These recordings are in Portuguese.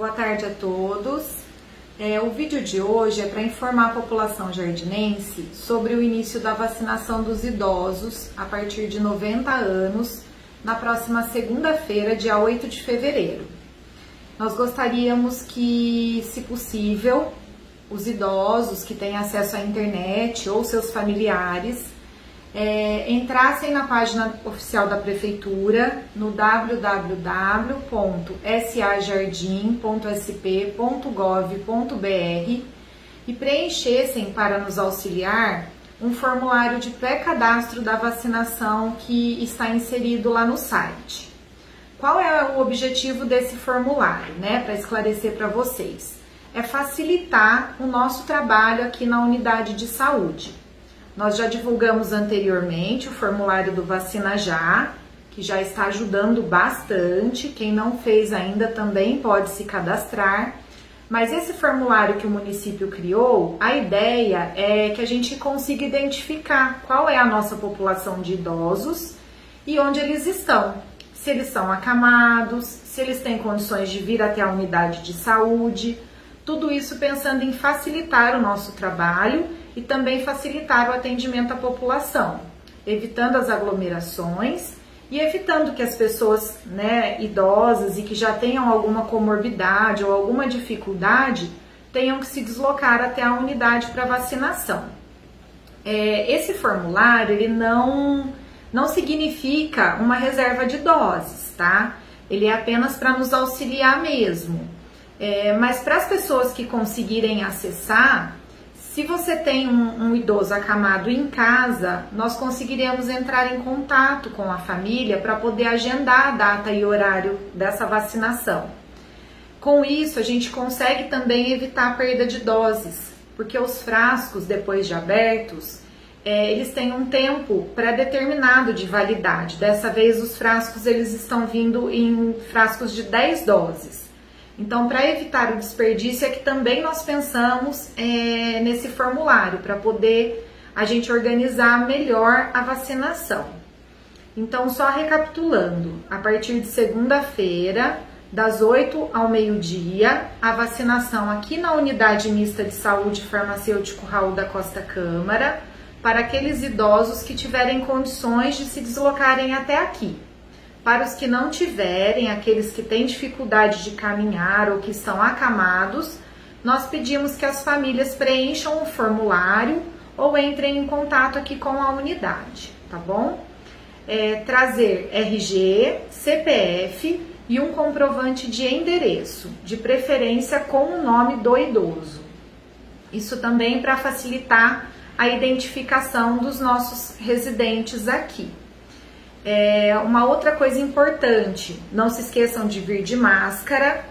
Boa tarde a todos. É, o vídeo de hoje é para informar a população jardinense sobre o início da vacinação dos idosos a partir de 90 anos na próxima segunda-feira, dia 8 de fevereiro. Nós gostaríamos que, se possível, os idosos que têm acesso à internet ou seus familiares é, entrassem na página oficial da prefeitura no www.sajardim.sp.gov.br e preenchessem para nos auxiliar um formulário de pré-cadastro da vacinação que está inserido lá no site. Qual é o objetivo desse formulário, né? Para esclarecer para vocês. É facilitar o nosso trabalho aqui na unidade de saúde. Nós já divulgamos anteriormente o formulário do Vacina Já, que já está ajudando bastante. Quem não fez ainda também pode se cadastrar. Mas esse formulário que o município criou, a ideia é que a gente consiga identificar qual é a nossa população de idosos e onde eles estão. Se eles são acamados, se eles têm condições de vir até a unidade de saúde. Tudo isso pensando em facilitar o nosso trabalho e também facilitar o atendimento à população, evitando as aglomerações e evitando que as pessoas né, idosas e que já tenham alguma comorbidade ou alguma dificuldade tenham que se deslocar até a unidade para vacinação. É, esse formulário ele não, não significa uma reserva de doses, tá? Ele é apenas para nos auxiliar mesmo. É, mas para as pessoas que conseguirem acessar, se você tem um, um, idoso acamado em casa, nós conseguiremos entrar em contato com a família para poder agendar a data e horário dessa vacinação. Com isso, a gente consegue também evitar a perda de doses, porque os frascos, depois de abertos, é, eles têm um tempo pré-determinado de validade. Dessa vez, os frascos eles estão vindo em frascos de 10 doses. Então, para evitar o desperdício, é que também nós pensamos é, nesse formulário para poder a gente organizar melhor a vacinação. Então, só recapitulando, a partir de segunda-feira, das 8 ao meio-dia, a vacinação aqui na Unidade Mista de Saúde Farmacêutico Raul da Costa Câmara, para aqueles idosos que tiverem condições de se deslocarem até aqui. Para os que não tiverem, aqueles que têm dificuldade de caminhar ou que estão acamados, nós pedimos que as famílias preencham o formulário ou entrem em contato aqui com a unidade, tá bom? É, trazer RG, CPF e um comprovante de endereço, de preferência com o nome do idoso. Isso também para facilitar a identificação dos nossos residentes aqui. É, uma outra coisa importante, não se esqueçam de vir de máscara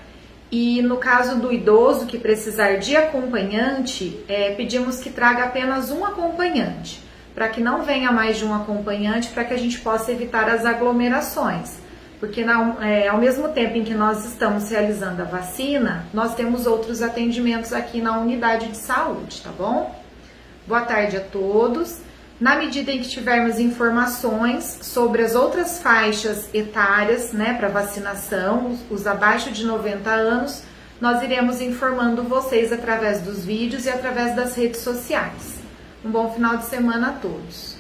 e no caso do idoso que precisar de acompanhante, é, pedimos que traga apenas um acompanhante, para que não venha mais de um acompanhante, para que a gente possa evitar as aglomerações. Porque na, é, ao mesmo tempo em que nós estamos realizando a vacina, nós temos outros atendimentos aqui na unidade de saúde, tá bom? Boa tarde a todos. Na medida em que tivermos informações sobre as outras faixas etárias, né, para vacinação, os, os abaixo de 90 anos, nós iremos informando vocês através dos vídeos e através das redes sociais. Um bom final de semana a todos.